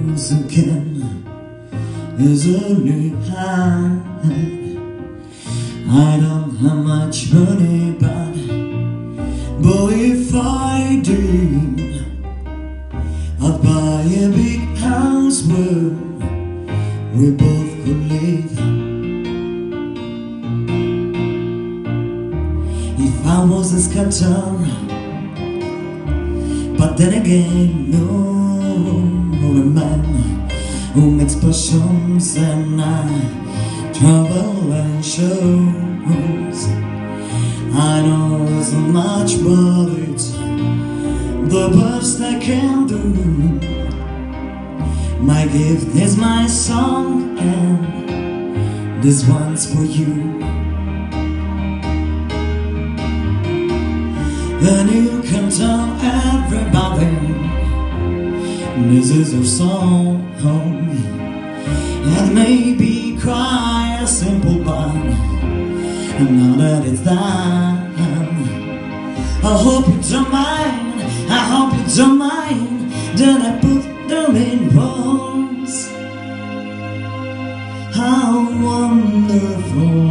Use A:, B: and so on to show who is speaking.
A: once again is a new high. I don't have much money, but boy, if I did, I'd buy a big house where we both could live. If I was a sculptor, but then again, no, makes potions and I travel and shows. I know so much, but it's the best I can do. My gift is my song, and this one's for you. And you can tell everybody this is your song And maybe cry a simple one And now that it's done I hope you don't mind I hope you don't mind That I put them in words How wonderful